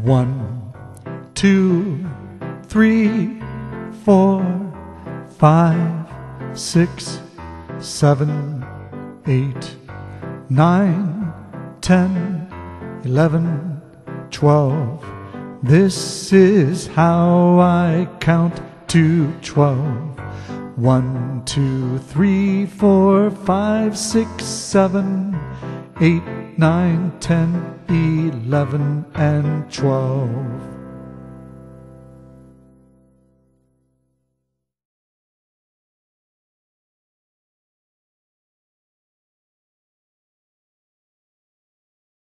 One, two, three, four, five, six, seven, eight, nine, ten, eleven, twelve. This is how I count to twelve. One, two, three, four, five, six, seven, eight, nine, ten, eleven, and twelve.